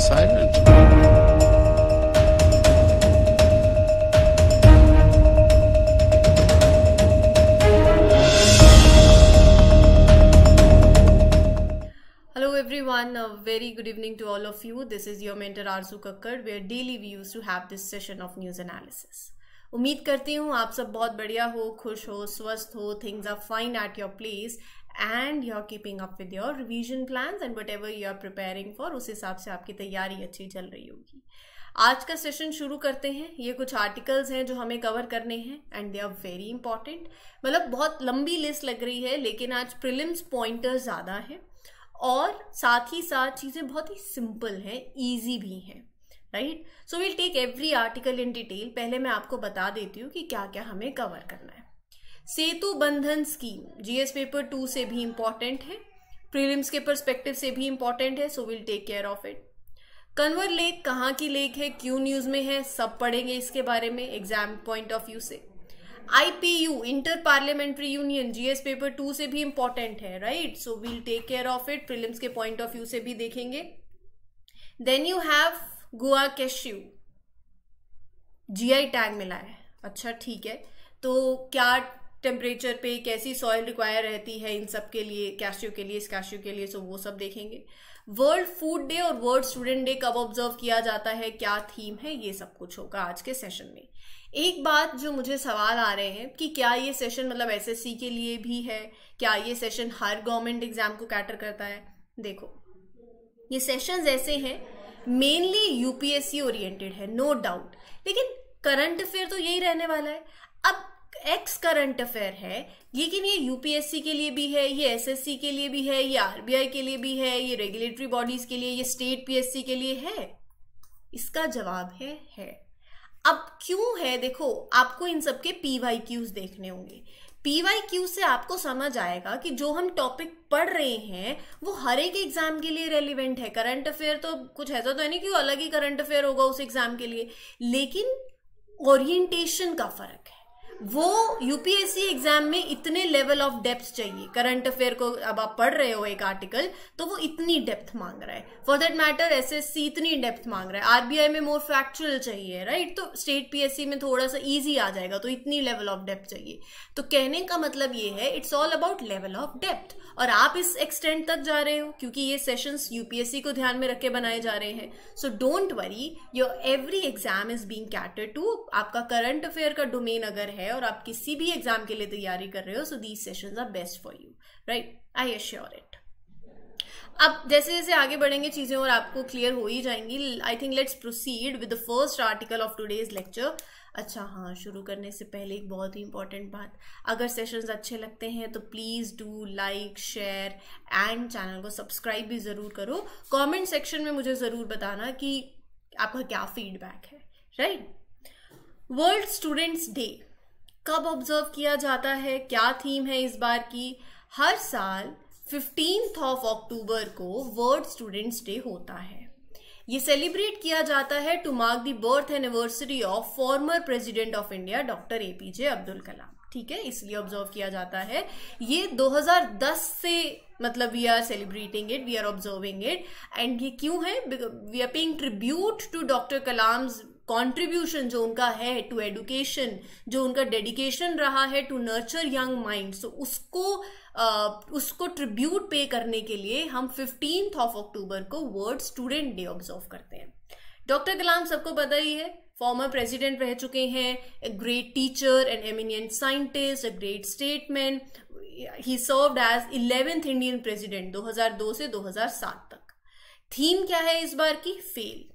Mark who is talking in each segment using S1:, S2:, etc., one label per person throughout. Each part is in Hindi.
S1: silent.
S2: Hello everyone, a very good evening to all of you. This is your mentor Arzu Kakkar where daily we used to have this session of news analysis. उम्मीद करती हूँ आप सब बहुत बढ़िया हो खुश हो स्वस्थ हो things are fine at your place and you are keeping up with your revision plan and whatever you are preparing for उस हिसाब से आपकी तैयारी अच्छी चल रही होगी। आज का सेशन शुरू करते हैं। ये कुछ आर्टिकल्स हैं जो हमें कवर करने हैं and they are very important मतलब बहुत लंबी लिस्ट लग रही है, लेकिन आज प्रिलिम्स पॉइंटर्स ज़्यादा हैं और साथ ही साथ चीज़ें बहुत ही सिंपल हैं ईजी भी हैं right so will take every article in detail पहले मैं आपको बता देती हूँ कि क्या क्या हमें कवर करना है। सेतु Bandhan scheme GS paper two से भी इंपॉर्टेंट है प्रीलिम्स के परस्पेक्टिव से भी इंपॉर्टेंट है so will take care of it Kanwar lake कहाँ की लेक है क्यों न्यूज़ में है, सब पढ़ेंगे इसके बारे में एग्ज़ाम पॉइंट ऑफ़ व्यू से. IPU inter parliamentary union GS paper two से भी इंपॉर्टेंट है right so we'll take care of it prelims के पॉइंट ऑफ़ व्यू से भी देखेंगे. Then you have Goa cashew GI tag मिला है. अच्छा ठीक है. तो क्या टेम्परेचर पे कैसी सॉइल रिक्वायर रहती है इन सब के लिए कैश्यू के लिए, इस कैश्यू के लिए सो वो सब देखेंगे। वर्ल्ड फ़ूड डे और वर्ल्ड स्टूडेंट डे कब ऑब्ज़र्व किया जाता है, क्या थीम है, ये सब कुछ होगा आज के सेशन में। एक बात जो मुझे सवाल आ रहे हैं कि क्या ये सेशन मतलब एसएससी के लिए भी है? क्या ये सेशन हर गवर्नमेंट एग्ज़ाम को कैटर करता है? देखो, ये सेशंस ऐसे हैं मेनली यूपीएससी ओरिएंटेड है नो डाउट लेकिन करंट अफेयर तो यही रहने वाला है। अब एक्स करंट अफेयर है, लेकिन ये यूपीएससी के लिए भी है, ये एसएससी के लिए भी है, ये आरबीआई के लिए भी है, ये रेगुलेटरी बॉडीज के लिए, ये स्टेट पीएससी के लिए है? इसका जवाब है है। अब क्यों है? देखो, आपको इन सबके पी वाई क्यूज देखने होंगे। पी वाई क्यू से आपको समझ आएगा कि जो हम टॉपिक पढ़ रहे हैं, वो हर एक एग्ज़ाम के लिए रेलिवेंट है। करंट अफेयर तो कुछ ऐसा तो है नहीं कि अलग ही करंट अफेयर होगा उस एग्ज़ाम के लिए। लेकिन ओरिएंटेशन का फ़र्क है। वो यूपीएससी एग्ज़ाम में इतने लेवल ऑफ़ डेप्थ चाहिए। करंट अफेयर को अब आप पढ़ रहे हो एक आर्टिकल तो वो इतनी डेप्थ मांग रहा है। फॉर दैट मैटर एसएससी इतनी डेप्थ मांग रहा है। आरबीआई में मोर फैक्चुअल चाहिए राइट तो स्टेट पीएससी में थोड़ा सा ईजी आ जाएगा तो इतनी लेवल ऑफ़ डेप्थ चाहिए। तो कहने का मतलब ये है it's all about level of depth और आप इस एक्सटेंड तक जा रहे हो, क्योंकि ये सेशंस यूपीएससी को ध्यान में रख के बनाए जा रहे हैं। So don't worry your every exam is being cater to आपका करंट अफेयर का डोमेन अगर है और आप किसी भी एग्ज़ाम के लिए तैयारी कर रहे हो so these sessions are best for you right I assure it अब जैसे जैसे आगे बढ़ेंगे चीज़ें और आपको क्लियर हो ही जाएँगी I think let's proceed with the first article of today's lecture अच्छा हाँ शुरू करने से पहले एक बहुत ही इंपॉर्टेंट बात। अगर सेशंस अच्छे लगते हैं तो please do like share and channel को सब्सक्राइब भी ज़रूर करो। कमेंट सेक्शन में मुझे ज़रूर बताना कि आपका क्या फीडबैक है राइट वर्ल्ड स्टूडेंट्स डे कब ऑब्ज़र्व किया जाता है, क्या थीम है इस बार की? हर साल फिफ्टींथ ऑफ़ अक्टूबर को वर्ल्ड स्टूडेंट्स डे होता है। ये सेलिब्रेट किया जाता है to mark the birth anniversary of former president of India doctor APJ Abdul Kalam ठीक है? इसलिए ऑब्ज़र्व किया जाता है। ये 2010 से मतलब we are celebrating it we are observing it and ये क्यों है? We are paying tribute to doctor Kalam contribution जो उनका है टू एडुकेशन जो उनका डेडिकेशन रहा है to nurture young mind so उसको uh, उसको ट्रिब्यूट पे करने के लिए हम फिफ्टींथ ऑफ़ अक्टूबर को वर्ल्ड स्टूडेंट डे ऑब्ज़र्व करते हैं। डॉक्टर कलाम सबको पता ही है फॉर्मर प्रेसिडेंट रह चुके हैं a great teacher and eminent scientist a great statesman he served as eleventh Indian president 2002 से 2007 तक। थीम क्या है इस बार की? Fail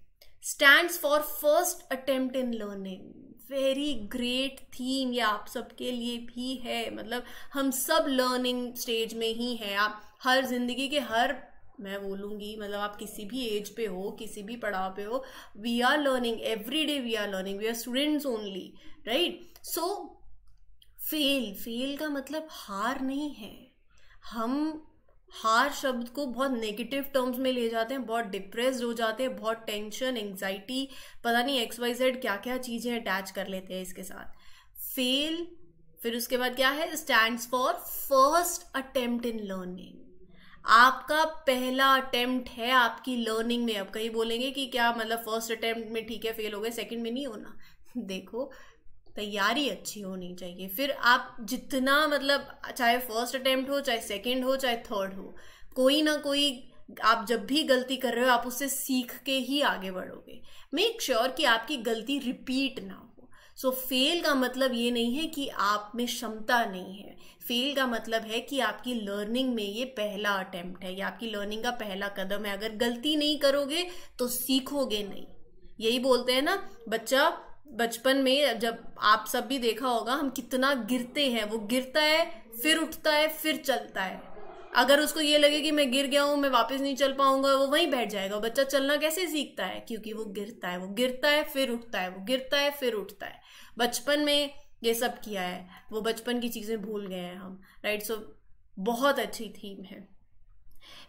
S2: stands for first attempt in learning very great theme ये आप सबके लिए भी है। मतलब हम सब लर्निंग स्टेज में ही हैं। आप हर ज़िंदगी के हर, मैं बोलूँगी मतलब आप किसी भी एज पे हो, किसी भी पड़ाव पे हो we are learning every day we are learning we are students only right so fail fail का मतलब हार नहीं है। हम हार शब्द को बहुत नेगेटिव टर्म्स में ले जाते हैं, बहुत डिप्रेस्ड हो जाते हैं, बहुत टेंशन एंग्जाइटी पता नहीं एक्स वाई जेड क्या क्या चीज़ें अटैच कर लेते हैं इसके साथ। फेल फिर उसके बाद क्या है? Stand for first attempt in learning आपका पहला अटेम्प्ट है आपकी लर्निंग में। अब कहीं बोलेंगे कि क्या मतलब फ़र्स्ट अटेम्प्ट में ठीक है फेल हो गए सेकंड में नहीं होना। देखो तैयारी अच्छी होनी चाहिए। फिर आप जितना मतलब चाहे फ़र्स्ट अटेम्प्ट हो चाहे सेकंड हो चाहे थर्ड हो कोई ना कोई आप जब भी गलती कर रहे हो आप उससे सीख के ही आगे बढ़ोगे। मेक श्योर sure कि आपकी गलती रिपीट ना हो। सो so, फेल का मतलब ये नहीं है कि आप में क्षमता नहीं है। फेल का मतलब है कि आपकी लर्निंग में ये पहला अटेम्प्ट है या आपकी लर्निंग का पहला कदम है। अगर गलती नहीं करोगे तो सीखोगे नहीं। यही बोलते हैं ना बच्चा बचपन में जब आप सब भी देखा होगा हम कितना गिरते हैं। वो गिरता है फिर उठता है फिर चलता है। अगर उसको ये लगे कि मैं गिर गया हूँ मैं वापस नहीं चल पाऊँगा वो वहीं बैठ जाएगा। बच्चा चलना कैसे सीखता है? क्योंकि वो गिरता है वो गिरता है फिर उठता है वो गिरता है फिर उठता है। बचपन में ये सब किया है। वो बचपन की चीज़ें भूल गए हैं हम राइट सो बहुत अच्छी थीम है।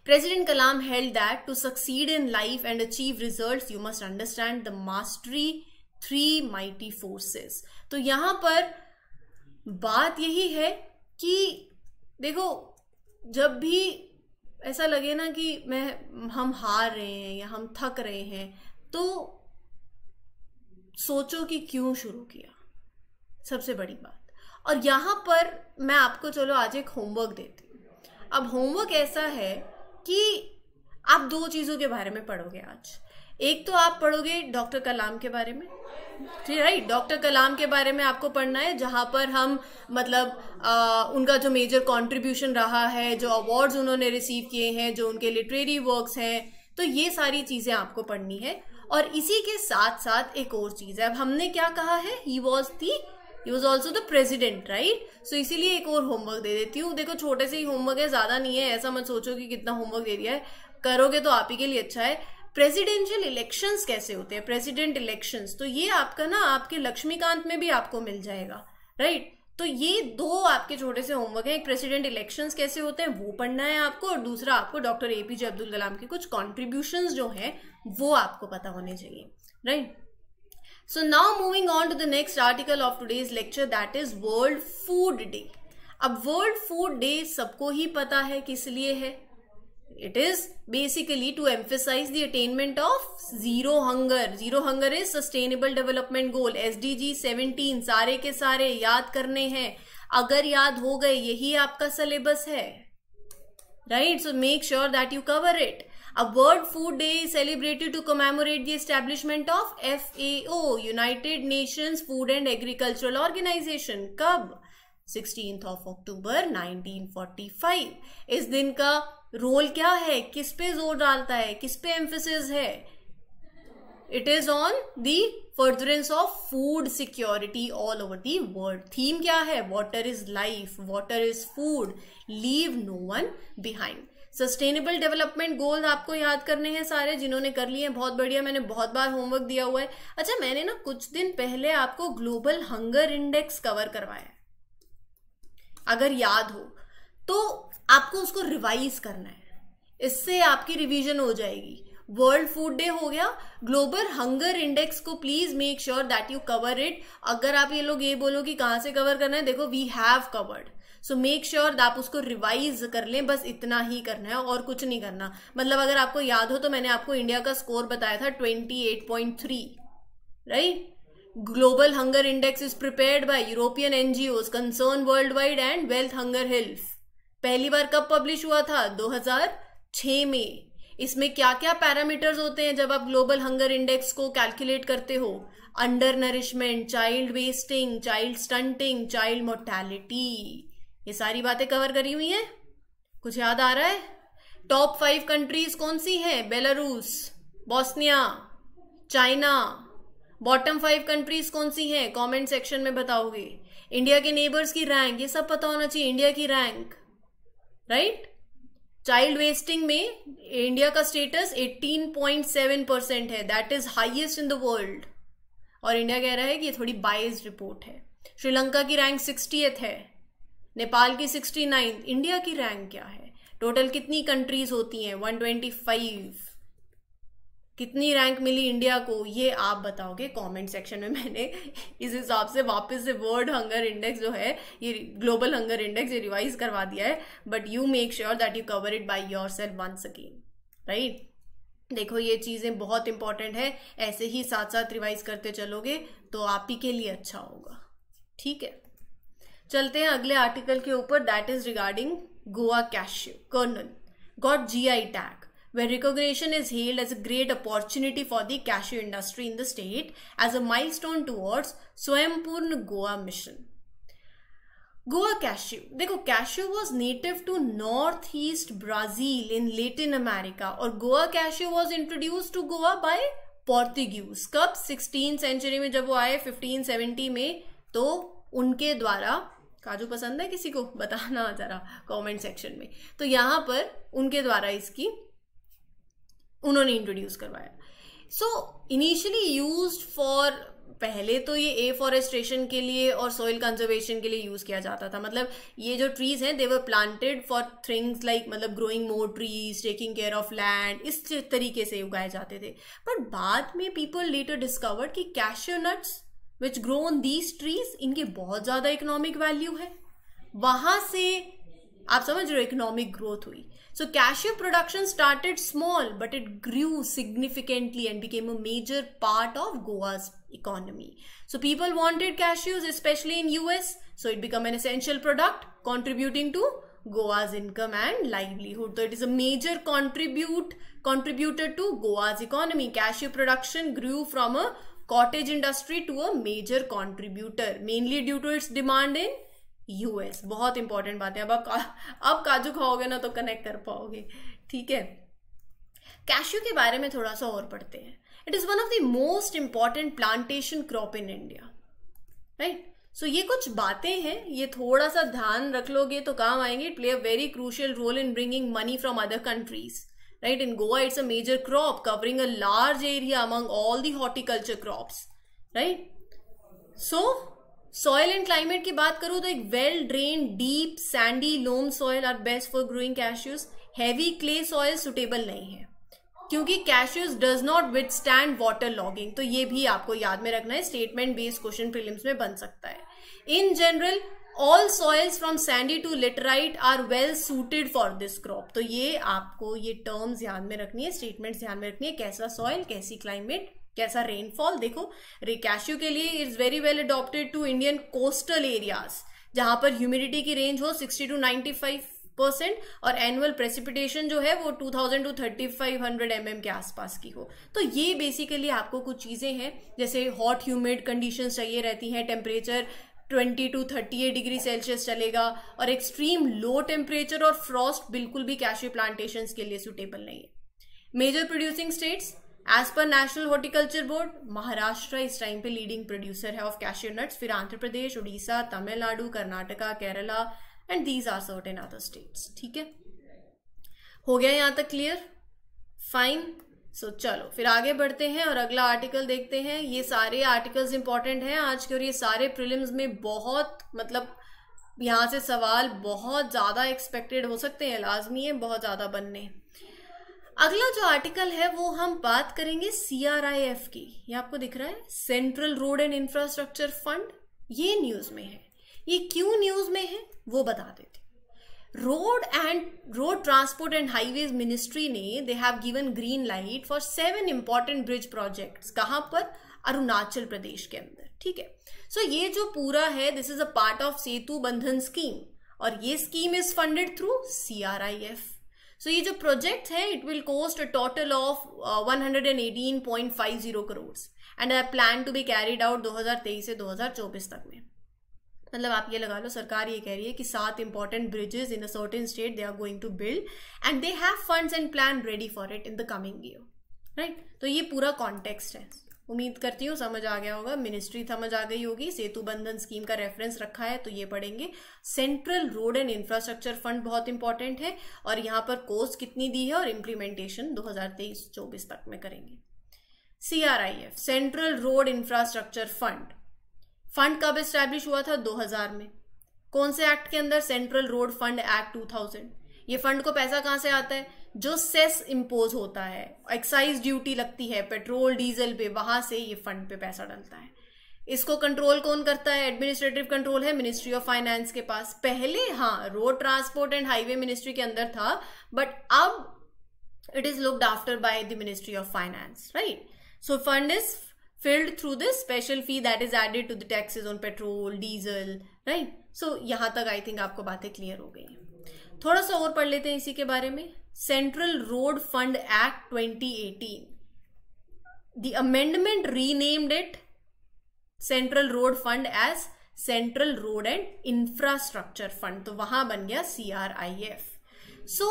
S2: President Kalam held that to succeed in life and achieve results, you must understand the mastery three mighty forces. तो यहाँ पर बात यही है कि देखो, जब भी ऐसा लगे ना कि मैं, हम हार रहे हैं या हम थक रहे हैं तो सोचो कि क्यों शुरू किया? सबसे बड़ी बात। और यहाँ पर मैं आपको, चलो, आज एक होमवर्क देती हूँ। अब होमवर्क ऐसा है कि आप दो चीज़ों के बारे में पढ़ोगे आज। एक तो आप पढ़ोगे डॉक्टर कलाम के बारे में। राइट डॉक्टर कलाम के बारे में आपको पढ़ना है जहाँ पर हम मतलब आ, उनका जो मेजर कंट्रीब्यूशन रहा है जो अवार्ड्स उन्होंने रिसीव किए हैं जो उनके लिटरेरी वर्क्स हैं तो ये सारी चीज़ें आपको पढ़नी है। और इसी के साथ साथ एक और चीज़ है। अब हमने क्या कहा है? He was the he was also the president right so इसीलिए एक और होमवर्क दे देती हूँ। देखो छोटे से ही होमवर्क है ज़्यादा नहीं है ऐसा मत सोचो कि कितना होमवर्क दे दिया है। करोगे तो आप ही के लिए अच्छा है। प्रेसिडेंशियल इलेक्शंस कैसे होते हैं? प्रेसिडेंट इलेक्शंस तो ये आपका ना, आपके लक्ष्मीकांत में भी आपको मिल जाएगा राइट right? तो ये दो आपके छोटे से होमवर्क है, एक प्रेसिडेंट इलेक्शंस कैसे होते हैं, वो पढ़ना है आपको, और दूसरा आपको डॉक्टर एपीजे अब्दुल कलाम के कुछ कॉन्ट्रीब्यूशन जो हैं, वो आपको पता होने चाहिए right so now moving on to the next article of today's lecture that is world food day अब वर्ल्ड फ़ूड डे सबको ही पता है, किस लिए है? It is basically to emphasize the attainment of zero hunger zero hunger is sustainable development goal sdg 17 सारे के सारे याद करने हैं अगर याद हो गए यही आपका सिलेबस है right so make sure that you cover it a world food day is celebrated to commemorate the establishment of fao united nations food and agricultural organization कब 16th of October 1945 इस दिन का रोल क्या है? किस पे ज़ोर डालता है? किस पे एम्फोसिस है? It is on the furtherance of food security all over the world theme क्या है? Water is life water is food leave no one behind sustainable development goals आपको याद करने हैं सारे, जिन्होंने कर लिए हैं। बहुत बढ़िया, मैंने बहुत बार होमवर्क दिया हुआ है। अच्छा मैंने ना कुछ दिन पहले आपको ग्लोबल हंगर इंडेक्स कवर करवाया अगर याद हो तो आपको उसको रिवाइज करना है। इससे आपकी रिवीजन हो जाएगी। वर्ल्ड फ़ूड डे हो गया। ग्लोबल हंगर इंडेक्स को please make sure that you cover it अगर आप ये लोग ये बोलो कि कहाँ से कवर करना है, देखो we have covered so make sure आप उसको रिवाइज कर लें। बस इतना ही करना है और कुछ नहीं करना। मतलब अगर आपको याद हो तो मैंने आपको इंडिया का स्कोर बताया था twenty eight point three right global hunger index is prepared by European NGO concern worldwide and Welthungerhilfe पहली बार कब पब्लिश हुआ था? 2006 में। इसमें क्या क्या पैरामीटर्स होते हैं जब आप ग्लोबल हंगर इंडेक्स को कैलकुलेट करते हो? Undernourishment child wasting child stunting child mortality ये सारी बातें कवर करी हुई हैं? कुछ याद आ रहा है? टॉप फाइव कंट्रीज़ कौन सी हैं? Belarus Bosnia China bottom five countries कौन सी हैं? कमेंट सेक्शन में बताओगे। इंडिया के नेबर्स की रैंक ये सब पता होना चाहिए इंडिया की रैंक राइट? चाइल्ड वेस्टिंग में इंडिया का स्टेटस 18.7 परसेंट है। That is highest in the world और इंडिया कह रहा है कि ये थोड़ी बाइज रिपोर्ट है। श्रीलंका की रैंक सिक्सटी है। नेपाल की सिक्सटी इंडिया की रैंक क्या है? टोटल कितनी कंट्रीज़ होती हैं? 125 कितनी रैंक मिली इंडिया को, ये आप बताओगे कमेंट सेक्शन में मैंने। इस हिसाब से वापस से वर्ल्ड हंगर इंडेक्स जो है, ये ग्लोबल हंगर इंडेक्स ये रिवाइज करवा दिया है। But you make sure that you cover it by yourself once again right देखो, ये चीज़ें बहुत इंपॉर्टेंट है। ऐसे ही साथ साथ रिवाइज करते चलोगे तो आप ही के लिए अच्छा होगा। ठीक है? चलते हैं अगले आर्टिकल के ऊपर that is regarding Goa cashew kernel got G I tag where recognition is hailed as a great opportunity for the cashew industry in the state as a milestone towards Swaympurna Goa mission. Goa cashew. देखो cashew was native to northeast Brazil in Latin America और Goa cashew was introduced to Goa by Portuguese. कब 16 सेंचुरी में जब वो आए 1570 में तो उनके द्वारा काजू पसंद है किसी को बताना जरा कमेंट सेक्शन में तो यहाँ पर उनके द्वारा इसकी उन्होंने इंट्रोड्यूस करवाया। सो इनिशियली यूज़ फॉर पहले तो ये ए फॉरेस्ट्रेशन के लिए और सॉइल कंजर्वेशन के लिए यूज़ किया जाता था। मतलब ये जो ट्रीज हैं they were planted for things like मतलब growing more trees taking care of land इस तरीके से उगाए जाते थे। बट बाद में पीपल लेटर डिस्कवर्ड कि cashew nuts which grow on these trees इनके बहुत ज़्यादा इकोनॉमिक वैल्यू है। वहाँ से आप समझ रहे हो इकोनॉमिक ग्रोथ हुई। So cashew production started small, but it grew significantly and became a major part of Goa's economy. So people wanted cashews, especially in US. So it became an essential product, contributing to Goa's income and livelihood. So it is a major contribute contributor to Goa's economy. Cashew production grew from a cottage industry to a major contributor, mainly due to its demand in US बहुत इंपॉर्टेंट बात है। अब आप अब काजू खाओगे ना तो कनेक्ट कर पाओगे। ठीक है? कैश्यू के बारे में थोड़ा सा और पढ़ते हैं। It is one of the most important plantation crop in India right so ये कुछ बातें हैं। ये थोड़ा सा ध्यान रख लोगे तो काम आएँगे। It play a very crucial role in bringing money from other countries right in Goa it's a major crop covering a large area among all the horticulture crops right so soil and climate की बात करूँ तो एक well drain deep sandy loam soil are best for growing cashews heavy clay soil suitable नहीं है। क्योंकि cashews does not withstand water logging तो ये भी आपको याद में रखना है स्टेटमेंट बेस्ड क्वेश्चन प्रीलिम्स में बन सकता है। In general all soils from sandy to laterite are well suited for this crop तो ये आपको ये टर्म्स ध्यान में रखनी है स्टेटमेंट ध्यान में रखनी है, कैसा सॉइल कैसी क्लाइमेट कैसा रेनफॉल देखो रिकैश्यू के लिए is very well adopted to Indian coastal areas जहाँ पर ह्यूमिडिटी की रेंज हो 60 टू 95 परसेंट और एनुअल प्रेसिपिटेशन जो है वो 2000 टू 3500 mm के आसपास की हो। तो ये बेसिकली आपको कुछ चीज़ें हैं, जैसे हॉट ह्यूमिड कंडीशंस चाहिए रहती हैं टेम्परेचर 20 टू 38 डिग्री सेल्सियस चलेगा और एक्सट्रीम लो टेम्परेचर और फ्रॉस्ट बिल्कुल भी कैशू प्लांटेशन के लिए सुटेबल नहीं है। Major producing states as per national horticulture board Maharashtra इस टाइम पे लीडिंग प्रोड्यूसर है ऑफ़ कैशियर नट्स फिर Andhra Pradesh, Orissa, Tamil Nadu, Karnataka, Kerala and these are certain other states ठीक है? हो गया यहाँ तक क्लियर फाइन सो चलो, फिर आगे बढ़ते हैं और अगला आर्टिकल देखते हैं। ये सारे आर्टिकल्स इंपॉर्टेंट हैं आज के और ये सारे प्रिलिम्स में बहुत मतलब यहाँ से सवाल बहुत ज़्यादा एक्सपेक्टेड हो सकते हैं, लाजमी है, बहुत ज़्यादा बनने अगला जो आर्टिकल है वो हम बात करेंगे सीआरआईएफ की। ये आपको दिख रहा है? Central road and infrastructure fund ये न्यूज़ में है। ये क्यों न्यूज़ में है? वो बता देते road and road transport and highways ministry ने they have given green light for seven important bridge projects कहाँ पर? अरुणाचल प्रदेश के अंदर ठीक है? सो so, ये जो पूरा है this is a part of Setu Bandhan scheme और ये scheme is funded through CRIF so ये जो प्रोजेक्ट है it will cost a total of 118.50 crore and I plan to be carried out 2023 से 2024 तक में. मतलब आप ये लगा लो, सरकार ये कह रही है कि सात important bridges in a certain state they are going to build and they have funds and plan ready for it in the coming year right तो ये पूरा कॉन्टेक्स्ट है. उम्मीद करती हूँ समझ आ गया होगा। मिनिस्ट्री समझ आ गई होगी। सेतु बंधन स्कीम का रेफरेंस रखा है तो ये पढ़ेंगे। Central road and infrastructure fund बहुत इंपॉर्टेंट है और यहाँ पर कोर्स कितनी दी है और इम्प्लीमेंटेशन 2023-24 तक में करेंगे। CRIF central road infrastructure fund fund कब स्टैब्लिश हुआ था? 2000 में। कौन से एक्ट के अंदर? सेंट्रल रोड फंड एक्ट 2000 ये फंड को पैसा कहाँ से आता है? जो सेस इम्पोज होता है एक्साइज ड्यूटी लगती है पेट्रोल डीजल पे, वहाँ से ये फंड पे पैसा डलता है। इसको कंट्रोल कौन करता है? एडमिनिस्ट्रेटिव कंट्रोल है मिनिस्ट्री ऑफ़ फाइनेंस के पास। पहले हाँ road transport and highway ministry के अंदर था बट अब it is looked after by the ministry of finance right so fund is filled through this special fee that is added to the taxes on petrol diesel right so यहाँ तक आई थिंक आपको बातें क्लियर हो गई थोड़ा सा और पढ़ लेते हैं इसी के बारे में। Central road fund act 2018 the amendment renamed it central road fund as central road and infrastructure fund तो वहाँ बन गया सीआरआईएफ सो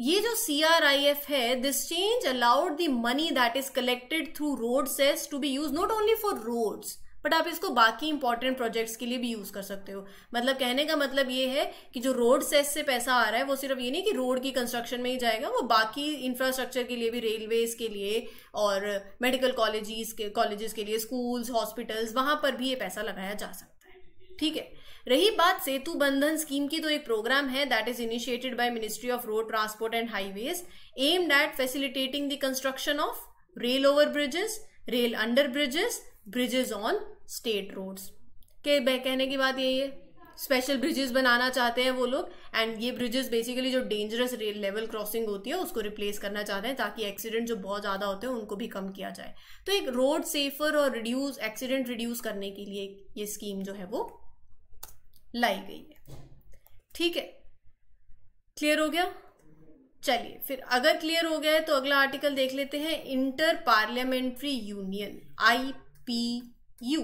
S2: ये जो सीआरआईएफ है this change allowed the money that is collected through road cess to be use not only for roads but आप इसको बाकी इंपॉर्टेंट प्रोजेक्ट्स के लिए भी यूज़ कर सकते हो। मतलब कहने का मतलब ये है कि जो रोड सेस से पैसा आ रहा है, वो सिर्फ़ ये नहीं कि रोड की कंस्ट्रक्शन में ही जाएगा, वो बाकी इंफ्रास्ट्रक्चर के लिए भी रेलवेज के लिए और मेडिकल कॉलेजेस के कॉलेजेस के लिए स्कूल्स हॉस्पिटल्स वहाँ पर भी ये पैसा लगाया जा सकता है। ठीक है? रही बात सेतु बंधन स्कीम की तो एक प्रोग्राम है that is initiated by ministry of road transport and highways aimed at facilitating the construction of rail over bridges rail under bridges bridges on state roads के कहने की बात यही है स्पेशल ब्रिजेस बनाना चाहते हैं वो लोग एंड ये ब्रिजेस बेसिकली जो डेंजरस लेवल क्रॉसिंग होती है, उसको रिप्लेस करना चाहते हैं ताकि एक्सीडेंट जो बहुत ज़्यादा होते हैं, उनको भी कम किया जाए। तो एक रोड सेफर और रिड्यूस एक्सीडेंट रिड्यूस करने के लिए ये स्कीम जो है वो लाई गई है। ठीक है? क्लियर हो गया? चलिए, फिर अगर क्लियर हो गया है तो अगला आर्टिकल देख लेते हैं। Inter parliamentary union I PU.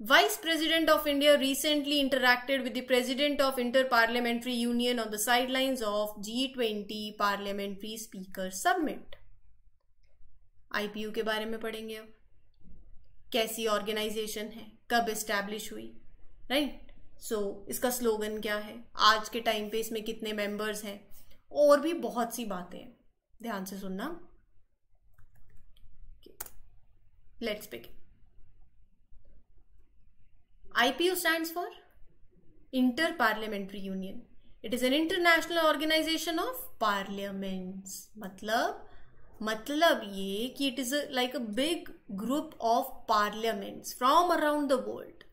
S2: Vice President of India recently interacted with the President of Inter-Parliamentary Union on the sidelines of G20 Parliamentary Speaker Summit. IPU के बारे में पढ़ेंगे अब कैसी ऑर्गेनाइजेशन है कब एस्टैब्लिश हुई राइट सो so, इसका स्लोगन क्या है आज के टाइम पे इसमें कितने मेंबर्स हैं और भी बहुत सी बातें हैं ध्यान से सुनना Let's begin. IPU stands for Inter-Parliamentary Union. It is an international organization of parliaments. मतलब मतलब ये कि it is a, like a big group of parliaments from around the world.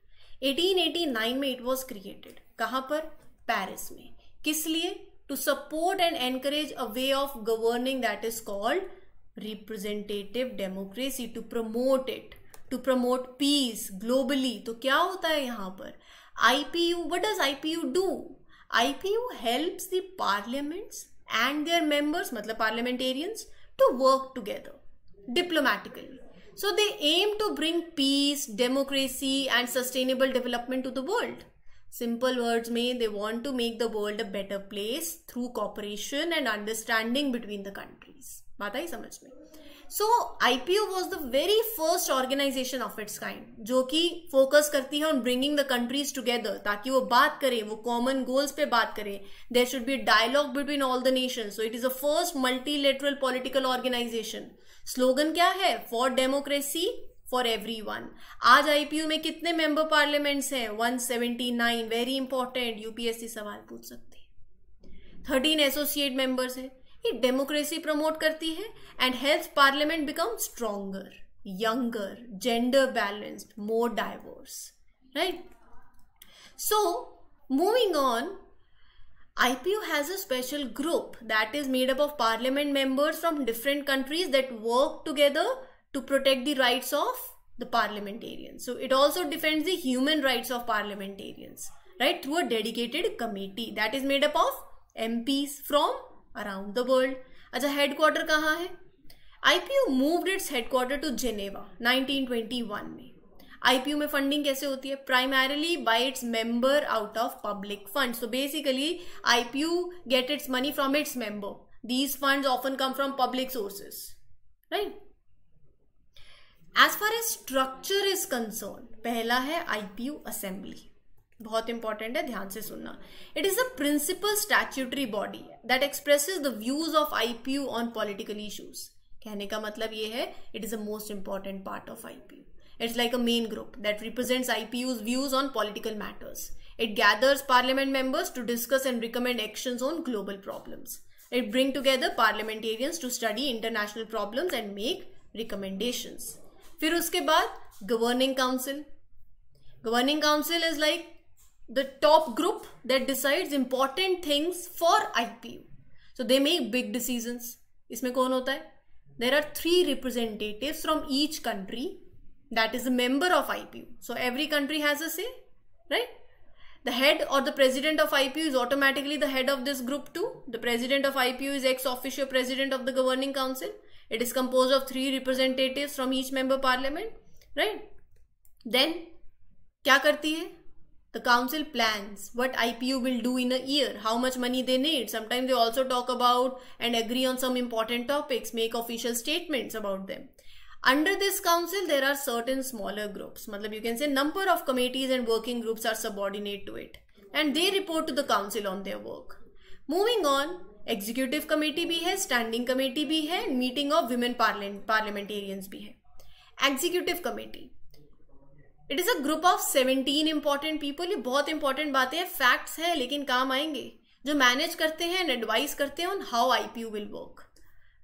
S2: 1889 में it was created. कहाँ पर पेरिस में किस लिए to support and encourage a way of governing that is called representative democracy to promote it to promote peace globally तो क्या होता है यहां पर IPU what does IPU do IPU helps the parliaments and their members मतलब parliamentarians to work together diplomatically so they aim to bring peace democracy and sustainable development to the world simple words may they want to make the world a better place through cooperation and understanding between the countries बात आई समझ में। So IPO was the very first organization of its kind जो कि फोकस करती है on bringing the countries together ताकि वो बात करें, वो कॉमन गोल्स पे बात करें। There should be dialogue between all the nation so it is a first multilateral political organization slogan क्या है? For democracy for everyone आज आईपीयू में कितने मेंबर पार्लियामेंट्स हैं? 179 वेरी इंपॉर्टेंट यूपीएससी सवाल पूछ सकते हैं। थर्टीन एसोसिएट मेंबर्स हैं। ये डेमोक्रेसी प्रमोट करती है and health parliament become stronger younger gender balanced more diverse right so moving on IPU has a special group that is made up of parliament members from different countries that work together to protect the rights of the parliamentarians. So it also defends the human rights of parliamentarians, right, through a dedicated committee that is made up of MPs from around the world अच्छा हेडक्वार्टर कहाँ है? IPU moved its headquarter to Geneva 1921 में. आईपीयू में फंडिंग कैसे होती है? Primarily by its member out of public fund so basically IPU get its money from its member these fund often come from public sources right as far as structure is concern पहला है आईपीयू असेंबली बहुत इंपॉर्टेंट है, ध्यान से सुनना। It is a principal statutory body that express the views of IPU on political issues कहने का मतलब ये है it is a most important part of IPU it's like a main group that represents IPU's views on political matters it gathers parliament members to discuss and recommend action on global problem it bring together parliamentarians to study international problem and make recommendations फिर उसके बाद governing council governing council is like the top group that decides important things for IPU. So they make big decisions. इसमें कौन होता है there are three representatives from each country that is a member of IPU. So every country has a say, right? The head or the president of IPU is automatically the head of this group too. The president of IPU is ex officio president of the governing council. It is composed of three representatives from each member parliament, right? Then क्या करती है the council plans what IPU will do in a year, how much money they need. Sometimes they also talk about and agree on some important topics, make official statements about them. Under this council, there are certain smaller groups. Matlab you can say number of committees and working groups are subordinate to it. And they report to the council on their work. Moving on, executive committee भी है standing committee भी है meeting of women parliamentarians भी है executive committee It is a group of seventeen important people ये बहुत इंपॉर्टेंट बातें हैं फैक्ट्स हैं, लेकिन काम आएँगे। जो मैनेज करते हैं एंड एडवाइस करते हैं on how IPU will work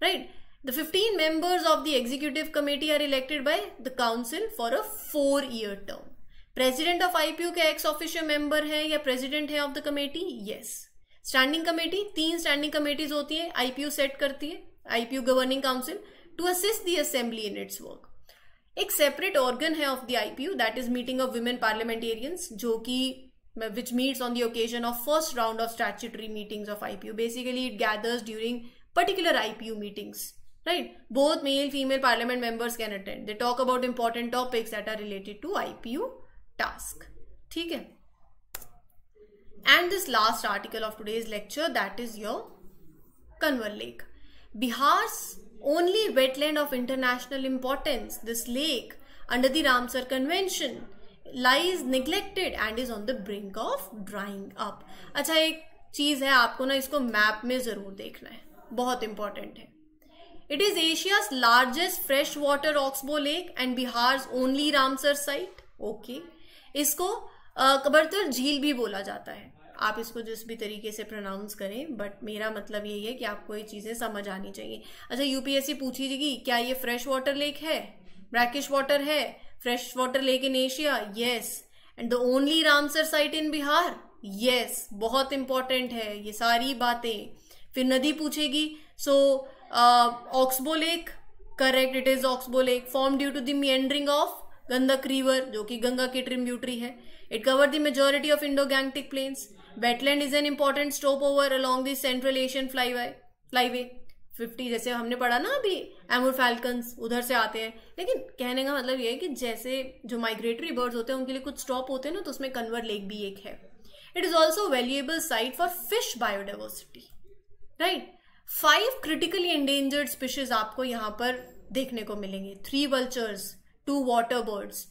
S2: right the fifteen members of the executive committee are elected by the council for a four year term president of IPU के एक्स ऑफिशियल मेंबर है या प्रेसिडेंट है of the committee yes standing committee तीन स्टैंडिंग कमेटीज होती है आईपीयू सेट करती है IPU governing council to assist the assembly in its work एक सेपरेट ऑर्गन है of the IPU that is meeting of women parliamentarians जो कि which meets on the occasion of first round of statutory meeting of IPU basically it gathers during particular IPU meetings right both male female parliament members can attend they talk about important topics at are related to IPU task ठीक है? And this last article of today's lecture that is your Kanwar lake Bihar only wetland of international importance, this lake, under the Ramsar Convention, lies neglected and is on the brink of drying up. अच्छा एक चीज़ है आपको ना इसको मैप में ज़रूर देखना है बहुत इंपॉर्टेंट है it is Asia's largest fresh water oxbow lake and Bihar only Ramsar site okay इसको कबरतर झील भी बोला जाता है आप इसको जिस भी तरीके से प्रोनाउंस करें बट मेरा मतलब यही है कि आपको ये चीज़ें समझ आनी चाहिए। अच्छा यूपीएससी पूछी क्या ये फ्रेश वाटर लेक है? ब्रैकिश वाटर है? Fresh water lake in Asia yes and the only Ramsar site in Bihar yes बहुत इंपॉर्टेंट है ये सारी बातें। फिर नदी पूछेगी so oxbow lake correct it is oxbow lake form due to the of Gandak river जो कि गंगा की ट्रिब्यूटरी है। It cover the majority of Indo Gangetic plains wetland is an important stop over along the central Asian flyway flyway fifty जैसे हमने पढ़ा ना अभी एमोर फैल्कन्स उधर से आते हैं। लेकिन कहने का मतलब ये है कि जैसे जो माइग्रेटरी बर्ड्स होते हैं, उनके लिए कुछ स्टॉप होते हैं ना तो उसमें कन्वर लेक भी एक है। It is also valuable site for fish biodiversity right five critically endangered species आपको यहाँ पर देखने को मिलेंगे। Three vultures two water birds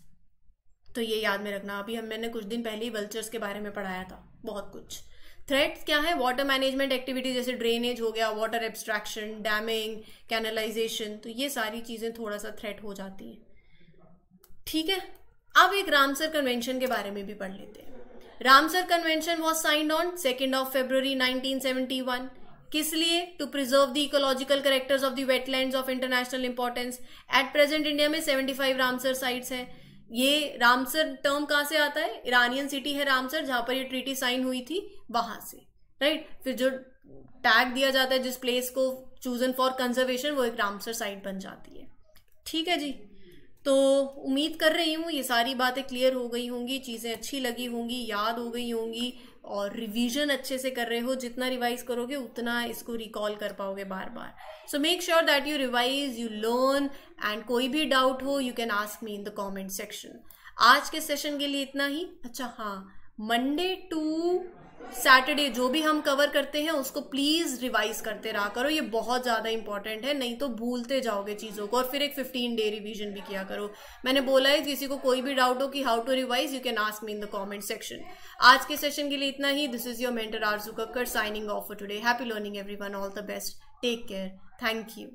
S2: तो ये याद में रखना, अभी हम मैंने कुछ दिन पहले ही वल्चर्स के बारे में पढ़ाया था। बहुत कुछ। थ्रेट्स क्या है? वाटर मैनेजमेंट एक्टिविटी जैसे ड्रेनेज हो गया वाटर एब्स्ट्रैक्शन डैमिंग कैनलाइजेशन तो ये सारी चीज़ें थोड़ा सा थ्रेट हो जाती हैं। ठीक है? अब एक रामसर कन्वेंशन के बारे में भी पढ़ लेते हैं। Ramsar convention was signed on second of February 1971 किस लिए? To preserve the ecological characters of the wetlands of international importance at present India में 75 रामसर साइट्स हैं। ये रामसर टर्म कहाँ से आता है? ईरानियन सिटी है रामसर, जहाँ पर ये ट्रीटी साइन हुई थी, वहाँ से राइट फिर जो टैग दिया जाता है, जिस प्लेस को चूजन फॉर कंजर्वेशन वो एक रामसर साइट बन जाती है। ठीक है जी? तो उम्मीद कर रही हूँ ये सारी बातें क्लियर हो गई होंगी, चीज़ें अच्छी लगी होंगी, याद हो गई होंगी और रिवीजन अच्छे से कर रहे हो। जितना रिवाइज करोगे, उतना इसको रिकॉल कर पाओगे बार बार so make sure that you revise you learn and कोई भी डाउट हो you can ask me in the comment section आज के सेशन के लिए इतना ही। अच्छा हाँ मंडे टू सैटरडे जो भी हम कवर करते हैं, उसको प्लीज़ रिवाइज करते रहा करो। ये बहुत ज़्यादा इंपॉर्टेंट है। नहीं तो भूलते जाओगे चीज़ों को। और फिर एक फिफ्टीन डे रिवीजन भी किया करो। मैंने बोला है, किसी को कोई भी डाउट हो कि how to revise you can ask me in the comment section आज के सेशन के लिए इतना ही। This is your mentor Arzoo Kakkar signing off today happy learning every all the best take care thank you